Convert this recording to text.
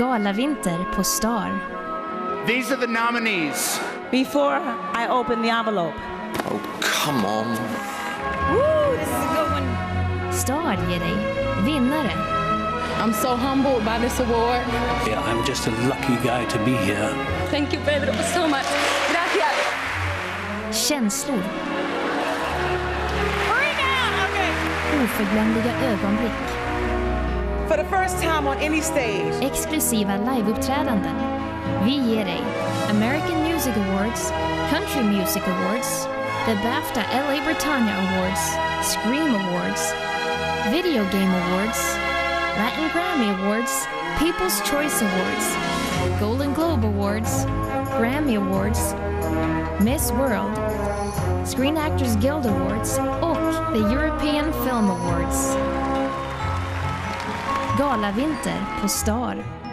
Galavinter på Star. These are the nominees. Before I open the envelope, Oh, come on. woo, this is a good one. Star ger dig vinnare. I'm so humbled by this award. Yeah, I'm just a lucky guy to be here. Thank you, Pedro, so much. Gracias. Känslor. Hurry down, okay. Oförglömliga ögonblick. For the first time on any stage, Exklusiva liveuppträdanden. Vi ger dig American Music Awards, Country Music Awards, the Bafta LA Britannia Awards, Scream Awards, Video Game Awards, Latin Grammy Awards, People's Choice Awards, Golden Globe Awards, Grammy Awards, Miss World, Screen Actors Guild Awards och Galavinter på Star.